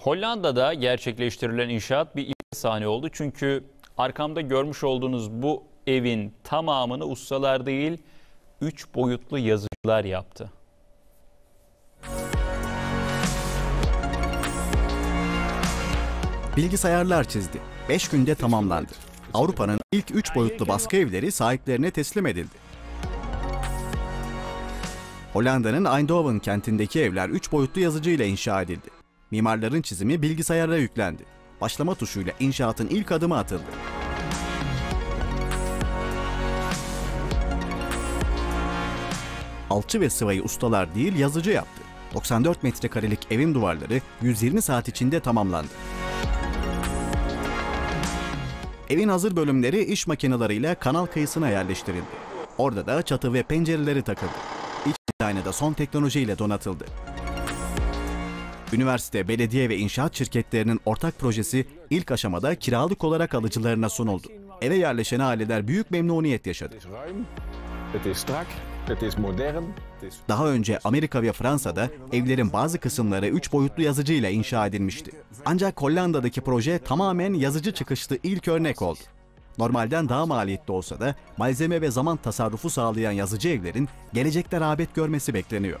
Hollanda'da gerçekleştirilen inşaat bir ilk sahne oldu. Çünkü arkamda görmüş olduğunuz bu evin tamamını ustalar değil, 3 boyutlu yazıcılar yaptı. Bilgisayarlar çizdi. 5 günde tamamlandı. Avrupa'nın ilk 3 boyutlu baskı evleri sahiplerine teslim edildi. Hollanda'nın Eindhoven kentindeki evler 3 boyutlu yazıcıyla inşa edildi. Mimarların çizimi bilgisayara yüklendi. Başlama tuşuyla inşaatın ilk adımı atıldı. Alçı ve sıvayı ustalar değil yazıcı yaptı. 94 metrekarelik evin duvarları 120 saat içinde tamamlandı. Evin hazır bölümleri iş makineleriyle kanal kıyısına yerleştirildi. Orada da çatı ve pencereleri takıldı. İç dizaynı da son teknolojiyle donatıldı. Üniversite, belediye ve inşaat şirketlerinin ortak projesi ilk aşamada kiralık olarak alıcılarına sunuldu. Eve yerleşen aileler büyük memnuniyet yaşadı. Daha önce Amerika ve Fransa'da evlerin bazı kısımları 3 boyutlu yazıcıyla inşa edilmişti. Ancak Hollanda'daki proje tamamen yazıcı çıkışlı ilk örnek oldu. Normalden daha maliyetli olsa da malzeme ve zaman tasarrufu sağlayan yazıcı evlerin gelecekte rağbet görmesi bekleniyor.